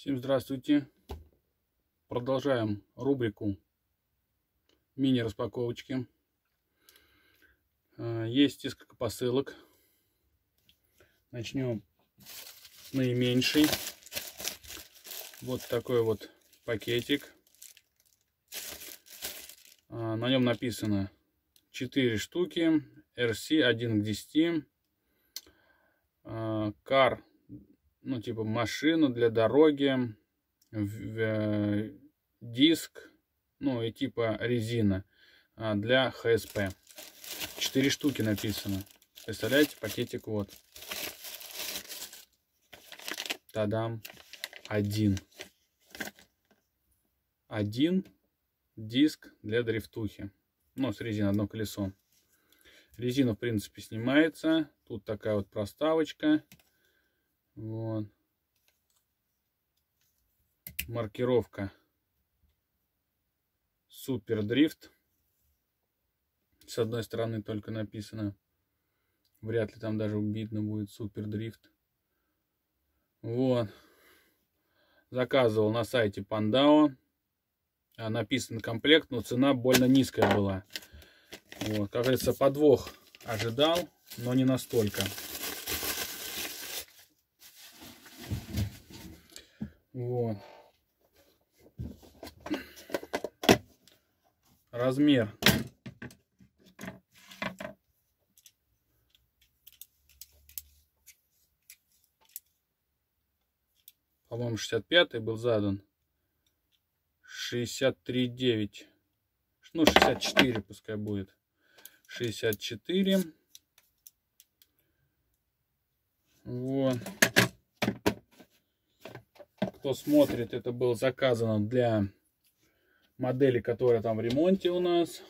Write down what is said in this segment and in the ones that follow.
Всем здравствуйте. Продолжаем рубрику мини-распаковочки. А, есть несколько посылок. Начнем с наименьшей. Вот такой вот пакетик. А, на нем написано 4 штуки. RC 1 к 10. Car ну, типа машину для дороги, э, диск, ну и типа резина а, для ХСП. Четыре штуки написано. Представляете, пакетик вот. Тадам. Один. Один диск для дрифтухи. Ну, с резины одно колесо. Резина, в принципе, снимается. Тут такая вот проставочка. Вот. Маркировка. Супер дрифт. С одной стороны только написано. Вряд ли там даже видно будет супер дрифт. Вот. Заказывал на сайте Пандао. Написан комплект, но цена больно низкая была. Вот. Как говорится, подвох ожидал, но не настолько. Вот. Размер. По-моему, 65 был задан. 63,9. Ну, 64 пускай будет. 64. Вот кто смотрит, это было заказано для модели, которая там в ремонте у нас.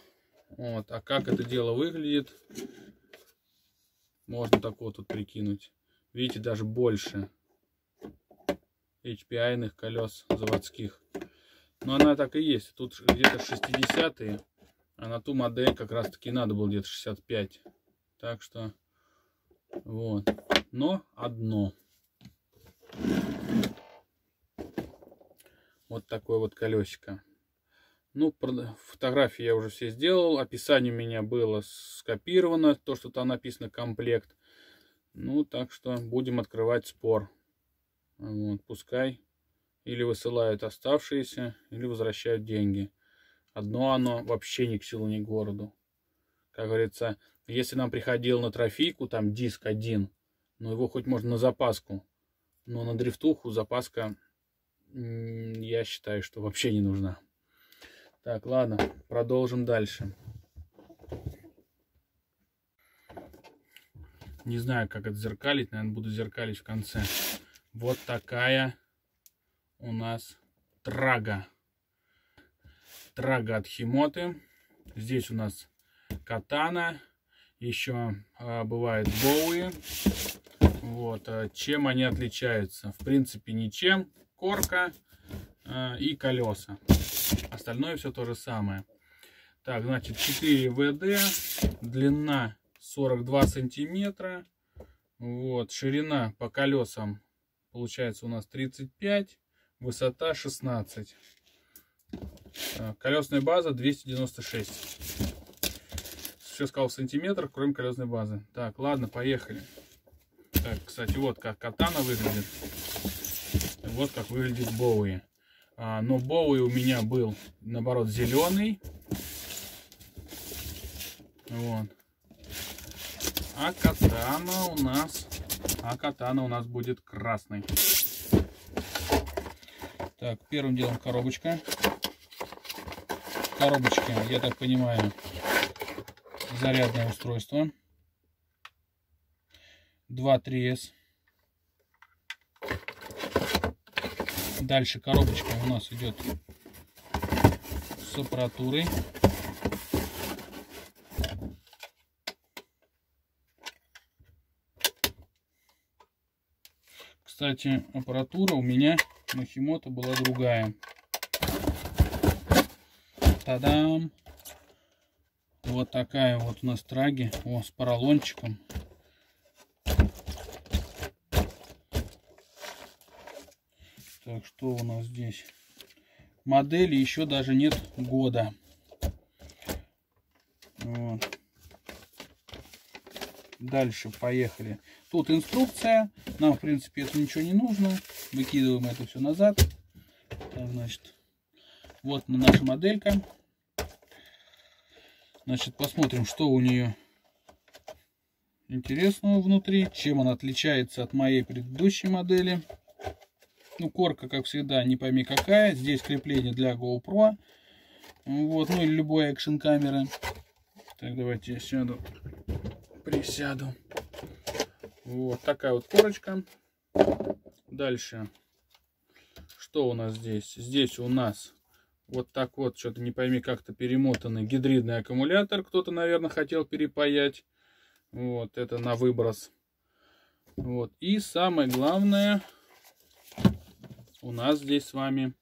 Вот. А как это дело выглядит, можно так вот тут прикинуть. Видите, даже больше HPI-ных колес заводских. Но она так и есть. Тут где-то 60-е, а на ту модель как раз таки надо было где-то 65. Так что вот. Но одно. Вот такое вот колесико. Ну, фотографии я уже все сделал. Описание у меня было скопировано. То, что там написано комплект. Ну, так что будем открывать спор. Вот, пускай или высылают оставшиеся, или возвращают деньги. Одно оно вообще ни к селу, ни к городу. Как говорится, если нам приходил на трофейку, там диск один, ну его хоть можно на запаску. Но на дрифтуху запаска я считаю, что вообще не нужна. Так, ладно, продолжим дальше. Не знаю, как это зеркалить, наверное, буду зеркалить в конце. Вот такая у нас трага. Трага от Химоты. Здесь у нас катана. Еще а, бывает боуи. Вот. А, чем они отличаются? В принципе, ничем корка э, и колеса. Остальное все то же самое. Так, значит, 4 ВД, длина 42 сантиметра. Вот, ширина по колесам получается у нас 35, высота 16. Так, колесная база 296. Все сказал в сантиметрах, кроме колесной базы. Так, ладно, поехали. Так, кстати, вот как катана выглядит. Вот как выглядит Боуи. А, но Боуи у меня был, наоборот, зеленый. Вот. А катана у нас... А катана у нас будет красный. Так, первым делом коробочка. Коробочка, я так понимаю, зарядное устройство. 2 3S. Дальше коробочка у нас идет с аппаратурой. Кстати, аппаратура у меня на Химото была другая. Тадам! Вот такая вот у нас траги. О, с поролончиком. Так, что у нас здесь? Модели еще даже нет года. Вот. Дальше поехали. Тут инструкция. Нам, в принципе, это ничего не нужно. Выкидываем это все назад. Значит, вот наша моделька. Значит, посмотрим, что у нее интересного внутри, чем она отличается от моей предыдущей модели. Ну, корка, как всегда, не пойми какая. Здесь крепление для GoPro. Вот, ну или любой экшен камеры. Так, давайте я сяду, присяду. Вот такая вот корочка. Дальше. Что у нас здесь? Здесь у нас вот так вот, что-то не пойми, как-то перемотанный гидридный аккумулятор. Кто-то, наверное, хотел перепаять. Вот, это на выброс. Вот, и самое главное, у нас здесь с вами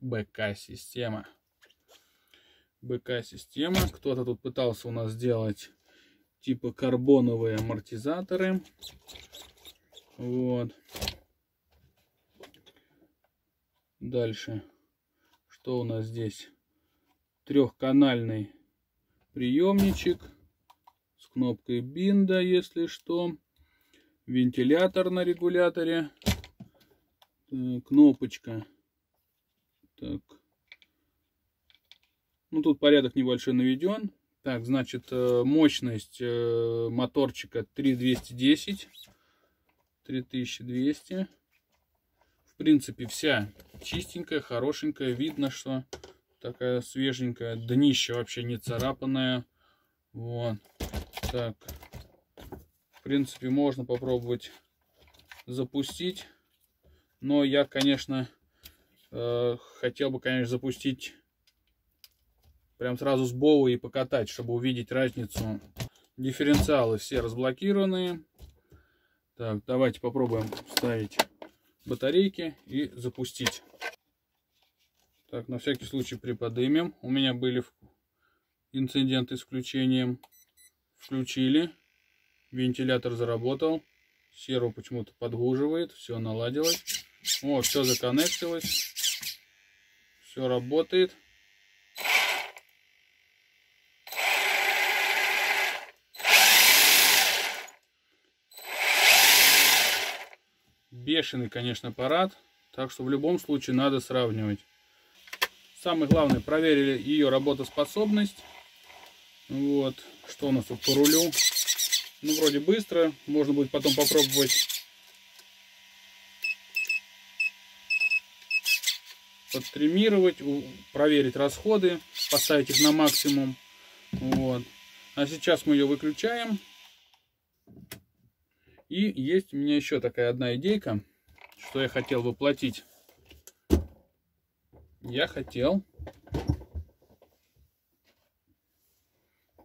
БК-система. БК-система. Кто-то тут пытался у нас сделать типа карбоновые амортизаторы. Вот. Дальше. Что у нас здесь? Трехканальный приемничек с кнопкой бинда, если что. Вентилятор на регуляторе. Так, кнопочка. Так. Ну, тут порядок небольшой наведен. Так, значит, э, мощность э, моторчика 3210. 3200 принципе, вся чистенькая, хорошенькая. Видно, что такая свеженькая. Днище вообще не царапанное. Вот. Так. В принципе, можно попробовать запустить. Но я, конечно, э, хотел бы, конечно, запустить прям сразу с Боу и покатать, чтобы увидеть разницу. Дифференциалы все разблокированные. Так, давайте попробуем вставить батарейки и запустить. Так, на всякий случай приподнимем. У меня были инциденты с включением. Включили. Вентилятор заработал. Серво почему-то подгуживает. Все наладилось. Вот, все законнектилось. Все работает. Бешеный, конечно, аппарат. Так что в любом случае надо сравнивать. Самое главное, проверили ее работоспособность. Вот. Что у нас тут по рулю? Ну, вроде быстро. Можно будет потом попробовать подтримировать, проверить расходы, поставить их на максимум. Вот. А сейчас мы ее выключаем. И есть у меня еще такая одна идейка, что я хотел воплотить. Я хотел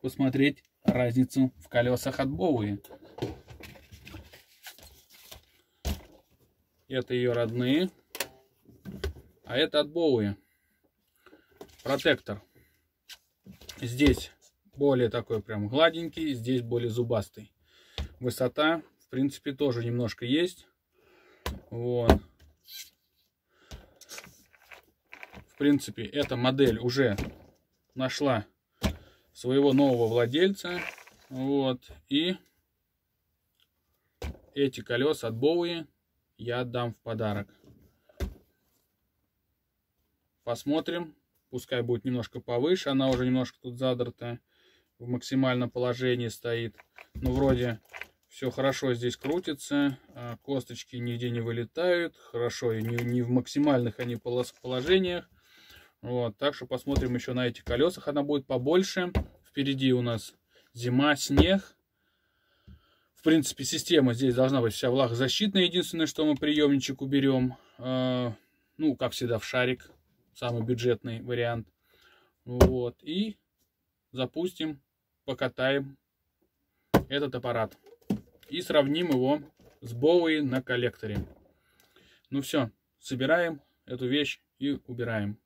посмотреть разницу в колесах от Боуи. Это ее родные, а это от Боуи. Протектор. Здесь более такой прям гладенький, здесь более зубастый. Высота в принципе, тоже немножко есть. Вот. В принципе, эта модель уже нашла своего нового владельца. Вот. И эти колеса от Боуи я отдам в подарок. Посмотрим. Пускай будет немножко повыше. Она уже немножко тут задрата. В максимальном положении стоит. Ну, вроде все хорошо здесь крутится, а, косточки нигде не вылетают, хорошо, и не, не в максимальных они положениях. Вот, так что посмотрим еще на этих колесах, она будет побольше. Впереди у нас зима, снег. В принципе, система здесь должна быть вся влагозащитная. Единственное, что мы приемничек уберем, э, ну, как всегда, в шарик. Самый бюджетный вариант. Вот, и запустим, покатаем этот аппарат и сравним его с Bowie на коллекторе. Ну все, собираем эту вещь и убираем.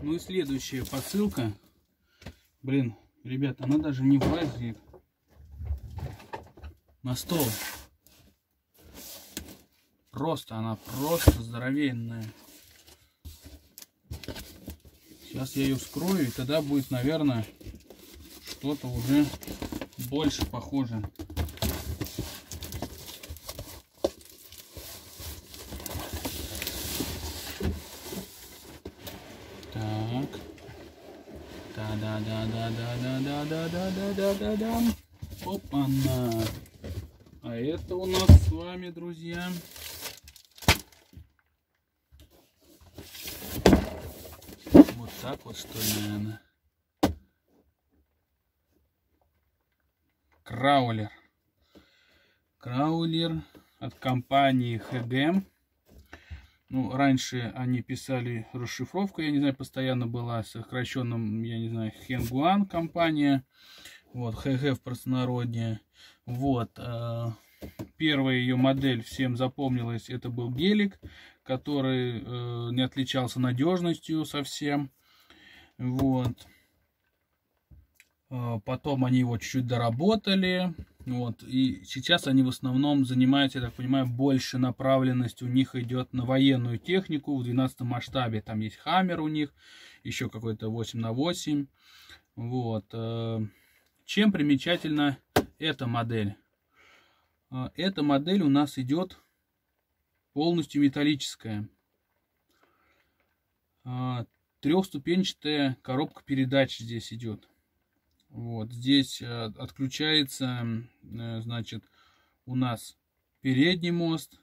Ну и следующая посылка. Блин, ребят, она даже не влазит на стол. Просто, она просто здоровенная. Сейчас я ее вскрою, и тогда будет, наверное, что-то уже больше похоже. Так. Да-да-да-да-да-да-да-да-да-да-да. Опа-на. А это у нас с вами, друзья, вот так вот, что ли, наверное. Краулер. Краулер от компании HG. Ну, раньше они писали расшифровку, я не знаю, постоянно была сокращенным, я не знаю, Хенгуан компания. Вот, ХГ в простонародье. Вот, э, первая ее модель всем запомнилась, это был гелик, который э, не отличался надежностью совсем. Вот. Э, потом они его чуть-чуть доработали. Вот. И сейчас они в основном занимаются, я так понимаю, больше направленность у них идет на военную технику в 12 масштабе. Там есть Хаммер у них, еще какой-то 8 на 8. Вот. Э, чем примечательна эта модель? Э, эта модель у нас идет полностью металлическая. Трехступенчатая коробка передач здесь идет. Вот здесь э, отключается, э, значит, у нас передний мост,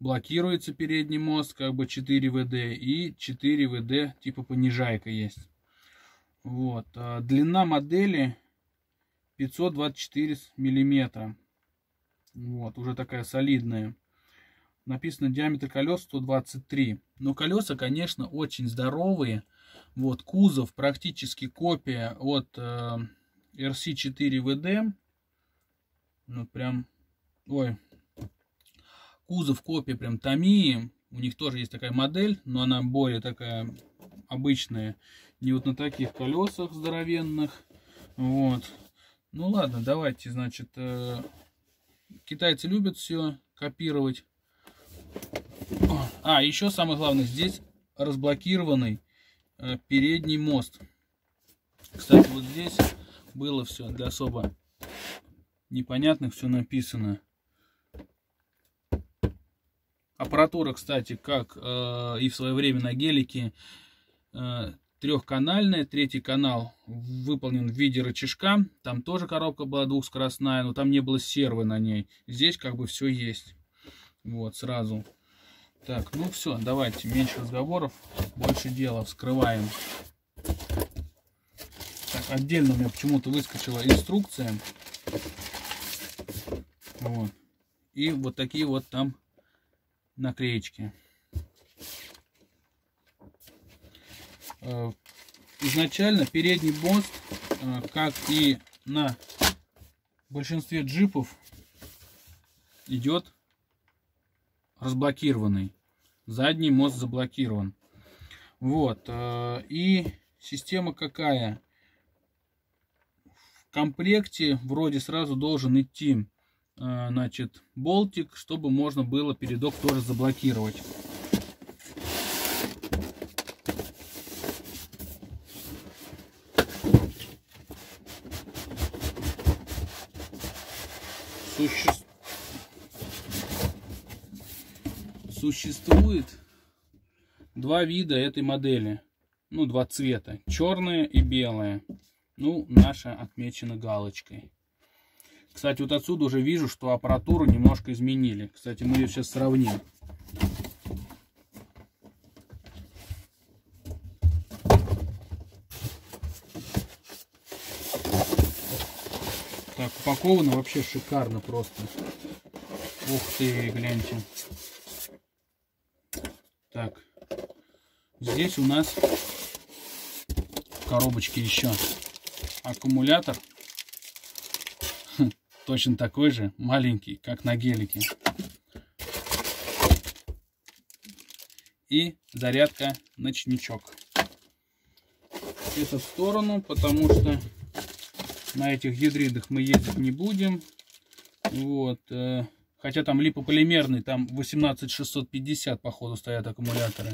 блокируется передний мост, как бы 4 ВД, и 4 ВД типа понижайка есть. Вот. А длина модели 524 миллиметра. Вот, уже такая солидная. Написано диаметр колес 123. Но колеса, конечно, очень здоровые. Вот, кузов практически копия от э, RC4VD. Ну, прям, ой, кузов копия прям Томии. У них тоже есть такая модель, но она более такая обычная. Не вот на таких колесах здоровенных. Вот. Ну ладно, давайте, значит, э, китайцы любят все копировать. А, еще самое главное, здесь разблокированный Э, передний мост. Кстати, вот здесь было все для особо непонятных, все написано. Аппаратура, кстати, как э, и в свое время на гелике, э, трехканальная. Третий канал выполнен в виде рычажка. Там тоже коробка была двухскоростная, но там не было сервы на ней. Здесь как бы все есть. Вот, сразу. Так, ну все, давайте, меньше разговоров, больше дела, вскрываем. Так, отдельно у меня почему-то выскочила инструкция. Вот. И вот такие вот там наклеечки. Э, изначально передний мост, э, как и на большинстве джипов, идет разблокированный. Задний мост заблокирован. Вот. Э, и система какая? В комплекте вроде сразу должен идти э, значит, болтик, чтобы можно было передок тоже заблокировать. Существует существует два вида этой модели. Ну, два цвета. Черная и белая. Ну, наша отмечена галочкой. Кстати, вот отсюда уже вижу, что аппаратуру немножко изменили. Кстати, мы ее сейчас сравним. Так, упаковано вообще шикарно просто. Ух ты, гляньте. Так, здесь у нас в коробочке еще аккумулятор. Хм, точно такой же, маленький, как на гелике. И зарядка ночничок. Это в сторону, потому что на этих гидридах мы ездить не будем. Вот. Хотя там липополимерный, там 18650 походу стоят аккумуляторы.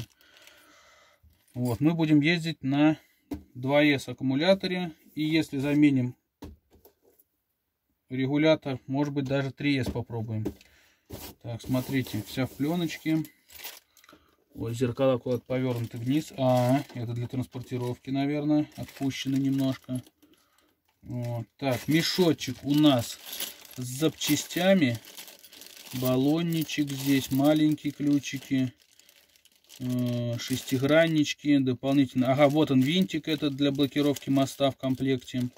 Вот, мы будем ездить на 2С аккумуляторе. И если заменим регулятор, может быть даже 3С попробуем. Так, смотрите, вся в пленочке. Вот зеркала куда-то повернуты вниз. А, это для транспортировки, наверное, отпущено немножко. Вот. Так, мешочек у нас с запчастями. Баллонничек здесь, маленькие ключики. Э, шестиграннички дополнительно. Ага, вот он винтик этот для блокировки моста в комплекте.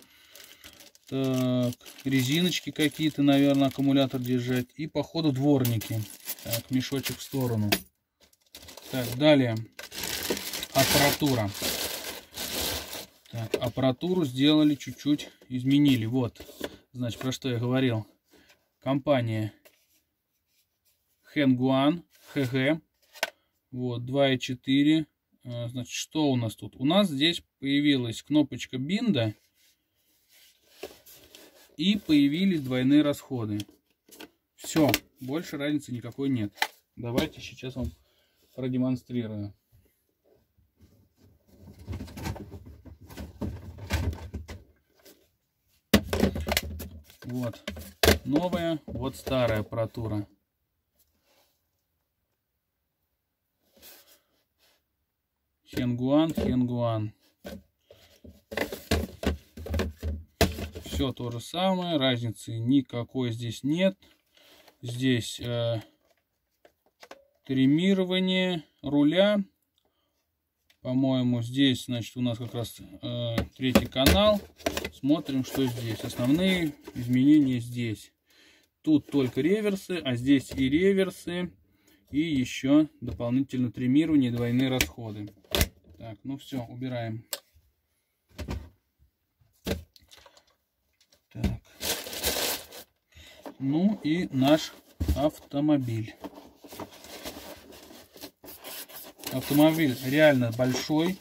Так, резиночки какие-то, наверное, аккумулятор держать. И, походу, дворники. Так, мешочек в сторону. Так, далее. Аппаратура. Так, аппаратуру сделали чуть-чуть, изменили. Вот, значит, про что я говорил. Компания Хэнгуан, ХГ. Вот, 2.4. А, значит, что у нас тут? У нас здесь появилась кнопочка бинда и появились двойные расходы. Все, больше разницы никакой нет. Давайте сейчас вам продемонстрирую. Вот новая, вот старая аппаратура. Хенгуан, Хенгуан. все то же самое, разницы никакой здесь нет. Здесь э, триммирование руля. По-моему, здесь, значит, у нас как раз э, третий канал. Смотрим, что здесь. Основные изменения здесь. Тут только реверсы, а здесь и реверсы. И еще дополнительно триммирование двойные расходы. Так, ну все, убираем. Ну и наш автомобиль. Автомобиль реально большой.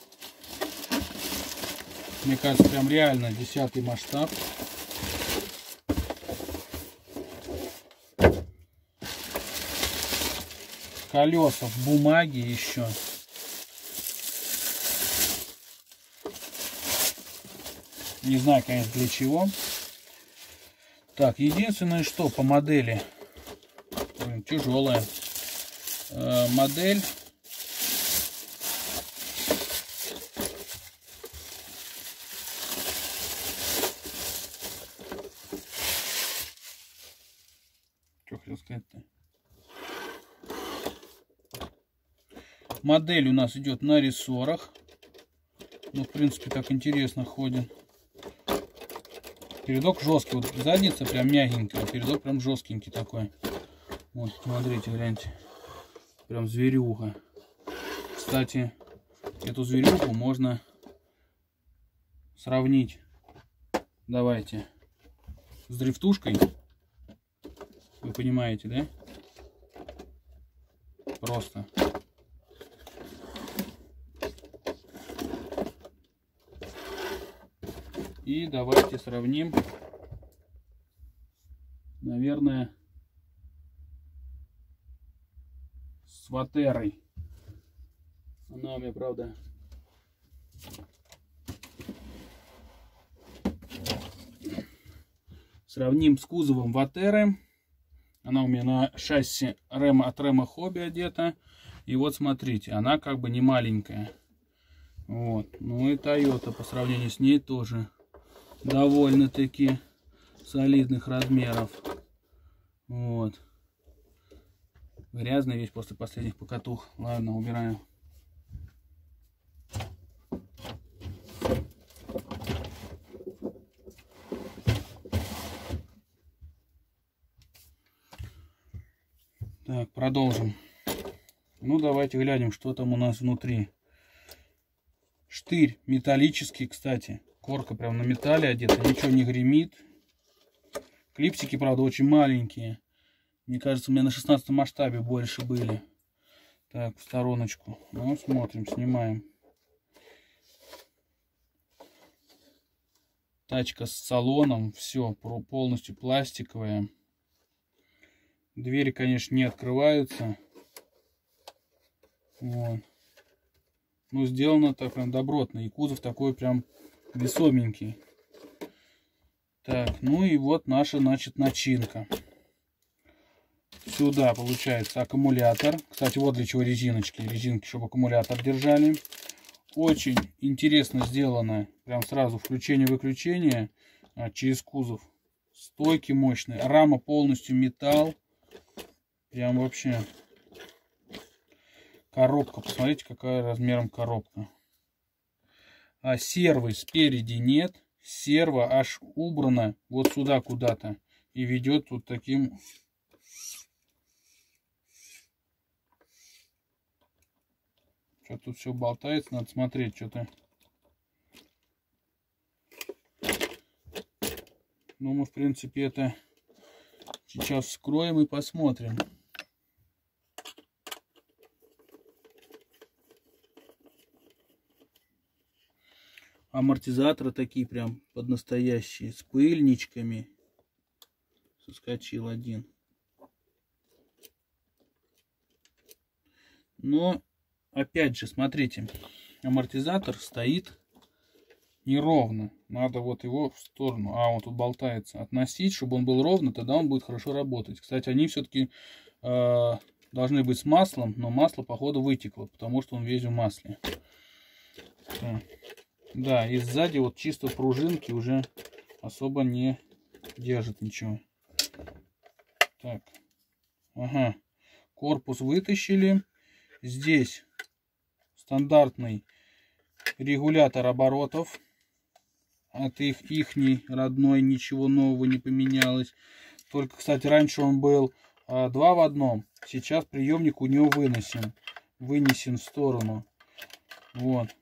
Мне кажется, прям реально десятый масштаб. Колеса в бумаге еще. Не знаю, конечно, для чего. Так, единственное, что по модели, тяжелая э, модель. Что хотел сказать-то? Модель у нас идет на рессорах. Ну, в принципе, так интересно ходит. Передок жесткий. Вот задница прям мягенькая, передок прям жесткенький такой. Вот, смотрите, гляньте. Прям зверюга. Кстати, эту зверюгу можно сравнить. Давайте. С дрифтушкой. Вы понимаете, да? Просто. И давайте сравним, наверное, с ватерой. Она у меня, правда, сравним с кузовом ватеры. Она у меня на шасси Рема от Рема Хобби одета. И вот смотрите, она как бы не маленькая. Вот. Ну и Toyota по сравнению с ней тоже довольно-таки солидных размеров. Вот. Грязная вещь после последних покатух. Ладно, убираем. Так, продолжим. Ну, давайте глянем, что там у нас внутри. Штырь металлический, кстати. Корка прям на металле одета, ничего не гремит. Клипсики, правда, очень маленькие. Мне кажется, у меня на 16 масштабе больше были. Так, в стороночку. Ну, смотрим, снимаем. Тачка с салоном, все полностью пластиковая. Двери, конечно, не открываются. Вот. Но сделано так прям добротно. И кузов такой прям весоменький. Так, ну и вот наша, значит, начинка. Сюда получается аккумулятор. Кстати, вот для чего резиночки. Резинки, чтобы аккумулятор держали. Очень интересно сделано. Прям сразу включение-выключение а, через кузов. Стойки мощные. Рама полностью металл. Прям вообще. Коробка. Посмотрите, какая размером коробка. А сервы спереди нет. Серва аж убрана вот сюда куда-то. И ведет вот таким Что тут все болтается, надо смотреть что-то. Ну, мы, в принципе, это сейчас вскроем и посмотрим. Амортизаторы такие прям под настоящие, с пыльничками. Соскочил один. Но опять же, смотрите, амортизатор стоит неровно. Надо вот его в сторону, а он тут болтается, относить, чтобы он был ровно, тогда он будет хорошо работать. Кстати, они все-таки э, должны быть с маслом, но масло, походу, вытекло, потому что он весь в масле. Так. Да, и сзади вот чисто пружинки уже особо не держит ничего. Так, ага, корпус вытащили. Здесь стандартный регулятор оборотов. От их ихний родной ничего нового не поменялось. Только, кстати, раньше он был а, два в одном. Сейчас приемник у него выносен. Вынесен в сторону. Вот.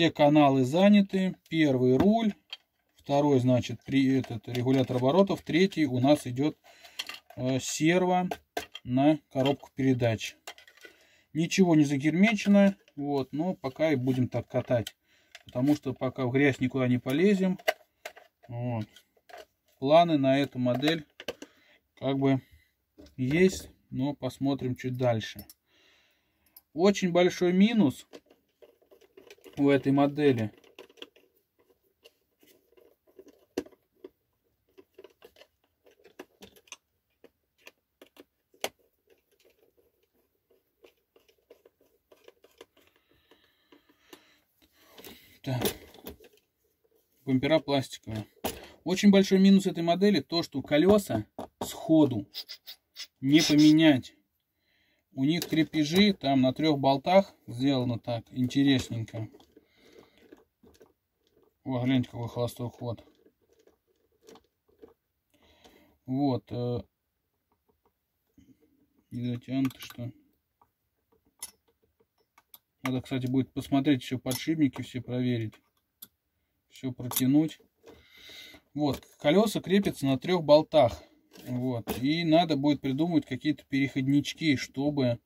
Все каналы заняты. Первый руль. Второй, значит, при этот регулятор оборотов. Третий у нас идет э, серво на коробку передач. Ничего не загермечено. Вот, но пока и будем так катать. Потому что пока в грязь никуда не полезем. Вот. Планы на эту модель как бы есть, но посмотрим чуть дальше. Очень большой минус у этой модели Так. Бампера пластиковые. Очень большой минус этой модели то, что колеса сходу не поменять. У них крепежи там на трех болтах сделано так интересненько. О, гляньте, какой холостой ход. Вот. Э, не дотянуто, что надо, кстати, будет посмотреть все подшипники, все проверить. Все протянуть. Вот, колеса крепятся на трех болтах. Вот, и надо будет придумать какие-то переходнички, чтобы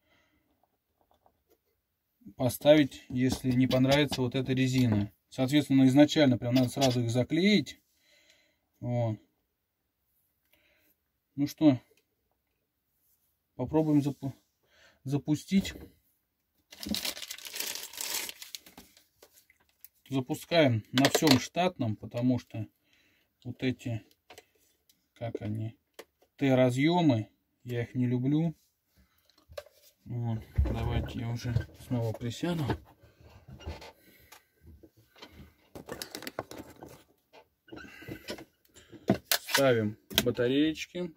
поставить, если не понравится вот эта резина. Соответственно, изначально прям надо сразу их заклеить. Вот. Ну что, попробуем запу запустить. запускаем на всем штатном, потому что вот эти, как они, Т-разъемы, я их не люблю. Вот, давайте я уже снова присяду. Ставим батареечки.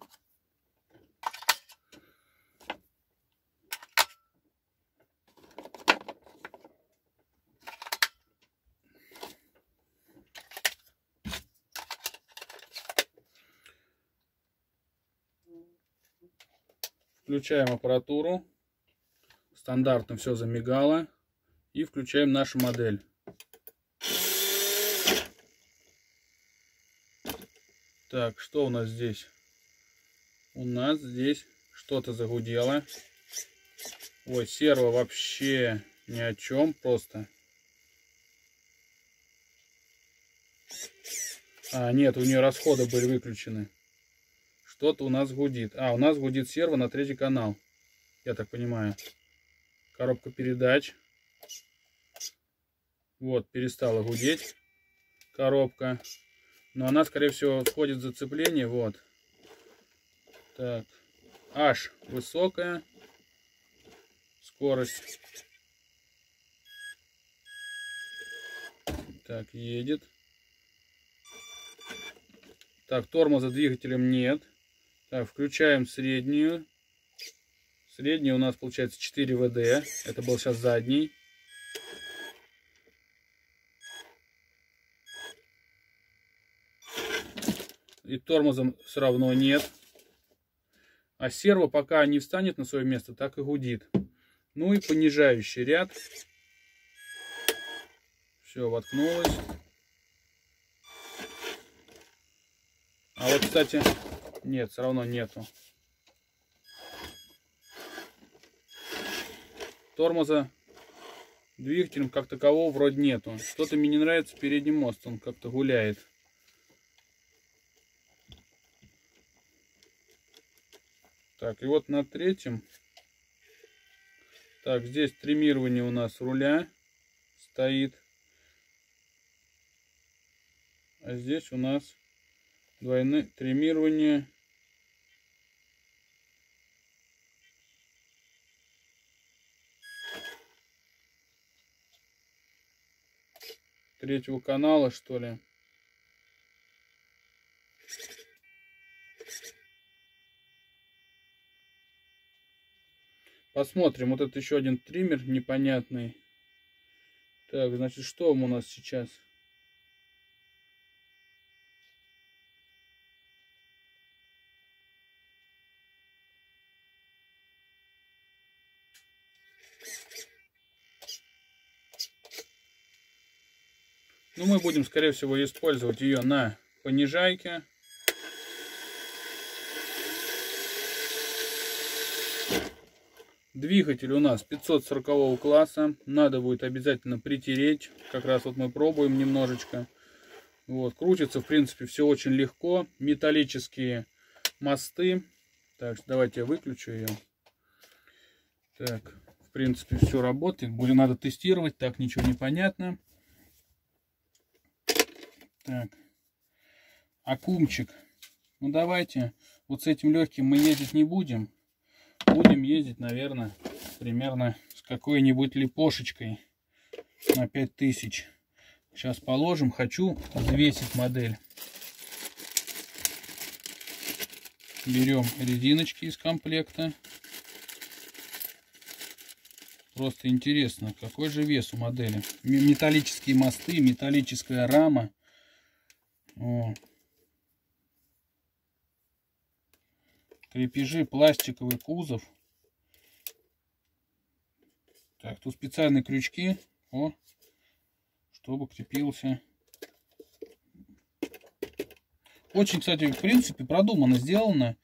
Включаем аппаратуру. Стандартно все замигало. И включаем нашу модель. Так, что у нас здесь? У нас здесь что-то загудело. Ой, серво вообще ни о чем, просто. А, нет, у нее расходы были выключены. Что-то у нас гудит. А, у нас гудит серво на третий канал. Я так понимаю. Коробка передач. Вот, перестала гудеть коробка. Но она, скорее всего, входит в зацепление. Вот. Так. H высокая. Скорость. Так, едет. Так, тормоза двигателем нет. Так, включаем среднюю. Средний у нас получается 4 ВД. Это был сейчас задний. И тормозом все равно нет. А серво пока не встанет на свое место, так и гудит. Ну и понижающий ряд. Все, воткнулось. А вот, кстати, нет, все равно нету. Тормоза двигателем как такового вроде нету. Что-то мне не нравится передний мост, он как-то гуляет. Так, и вот на третьем. Так, здесь тримирование у нас руля стоит. А здесь у нас двойное тримирование. Третьего канала, что ли. Посмотрим. Вот это еще один триммер непонятный. Так, значит, что у нас сейчас? Ну, мы будем, скорее всего, использовать ее на понижайке. Двигатель у нас 540 класса. Надо будет обязательно притереть. Как раз вот мы пробуем немножечко. Вот, крутится, в принципе, все очень легко. Металлические мосты. Так, давайте я выключу ее. Так, в принципе, все работает. Будет надо тестировать. Так, ничего не понятно. Так. Акумчик. Ну, давайте. Вот с этим легким мы ездить не будем будем ездить, наверное, примерно с какой-нибудь липошечкой на 5000. Сейчас положим. Хочу взвесить модель. Берем резиночки из комплекта. Просто интересно, какой же вес у модели. Металлические мосты, металлическая рама. Крепежи, пластиковый кузов. Так, тут специальные крючки, о, чтобы крепился. Очень, кстати, в принципе, продуманно сделано.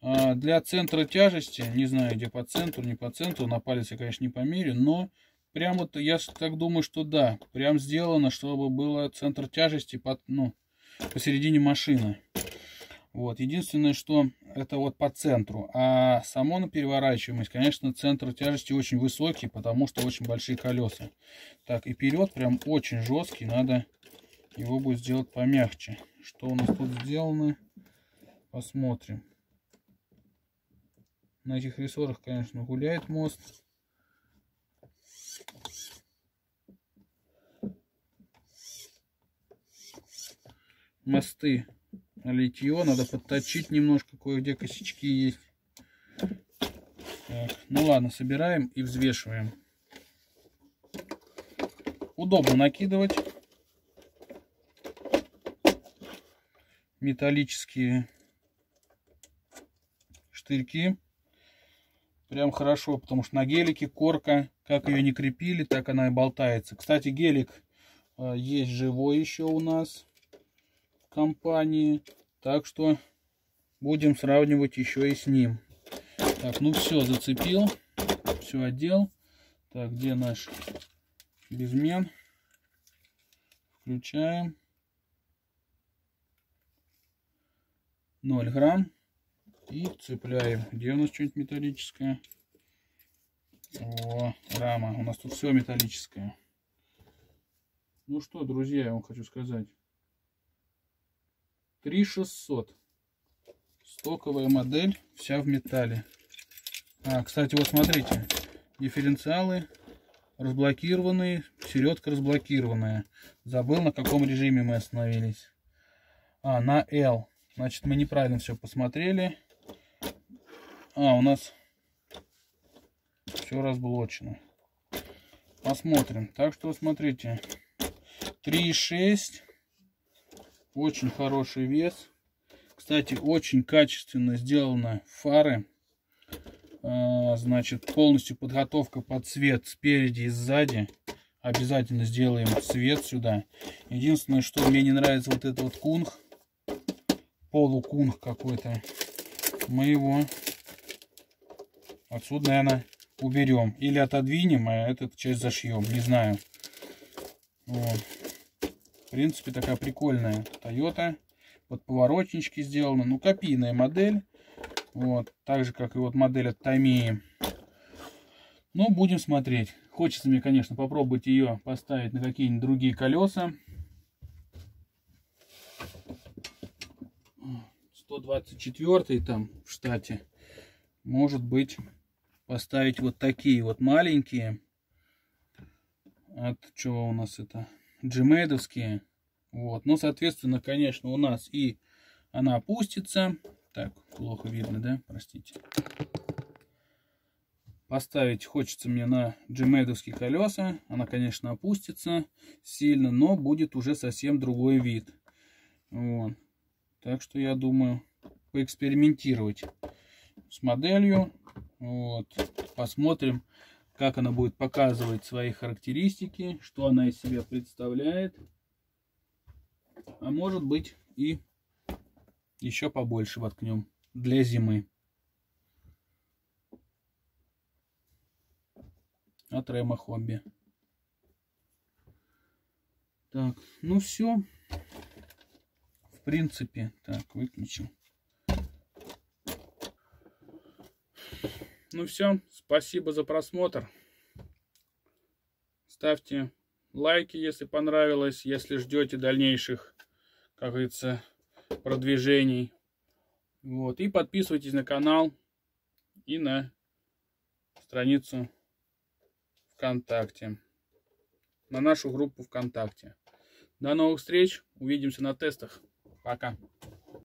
А, для центра тяжести, не знаю, где по центру, не по центру, на палец я, конечно, не померю, но прям вот я так думаю, что да, прям сделано, чтобы было центр тяжести под, ну, посередине машины. Вот. Единственное, что это вот по центру. А само на переворачиваемость, конечно, центр тяжести очень высокий, потому что очень большие колеса. Так, и вперед прям очень жесткий. Надо его будет сделать помягче. Что у нас тут сделано? Посмотрим. На этих рессорах, конечно, гуляет мост. Мосты литье. Надо подточить немножко, кое-где косячки есть. Так, ну ладно, собираем и взвешиваем. Удобно накидывать. Металлические штырьки. Прям хорошо, потому что на гелике корка, как ее не крепили, так она и болтается. Кстати, гелик э, есть живой еще у нас компании. Так что будем сравнивать еще и с ним. Так, ну все, зацепил. Все одел. Так, где наш безмен? Включаем. 0 грамм. И цепляем. Где у нас что-нибудь металлическое? О, рама. У нас тут все металлическое. Ну что, друзья, я вам хочу сказать. 3600. Стоковая модель, вся в металле. А, кстати, вот смотрите. Дифференциалы разблокированные, середка разблокированная. Забыл, на каком режиме мы остановились. А, на L. Значит, мы неправильно все посмотрели. А, у нас все разблочено. Посмотрим. Так что смотрите. 3,6. Очень хороший вес. Кстати, очень качественно сделаны фары. А, значит, полностью подготовка под цвет спереди и сзади. Обязательно сделаем цвет сюда. Единственное, что мне не нравится вот этот вот кунг. Полукунг какой-то. Мы его Отсюда, наверное, уберем. Или отодвинем, а этот часть зашьем. Не знаю. Вот. Принципе, такая прикольная Toyota. Под поворотнички сделана. Ну, копийная модель. Вот. Так же, как и вот модель от Tamiya. Но будем смотреть. Хочется мне, конечно, попробовать ее поставить на какие-нибудь другие колеса. 124 там в штате. Может быть поставить вот такие вот маленькие. От чего у нас это? Джимейдовские. Вот. Ну, соответственно, конечно, у нас и она опустится. Так, плохо видно, да? Простите. Поставить хочется мне на джимейдовские колеса. Она, конечно, опустится сильно, но будет уже совсем другой вид. Вот. Так что я думаю поэкспериментировать с моделью. Вот. Посмотрим, как она будет показывать свои характеристики, что она из себя представляет. А может быть и еще побольше воткнем для зимы. От Рема Хобби. Так, ну все. В принципе, так, выключим. Ну все, спасибо за просмотр. Ставьте лайки, если понравилось, если ждете дальнейших, как говорится, продвижений. Вот. И подписывайтесь на канал и на страницу ВКонтакте. На нашу группу ВКонтакте. До новых встреч. Увидимся на тестах. Пока.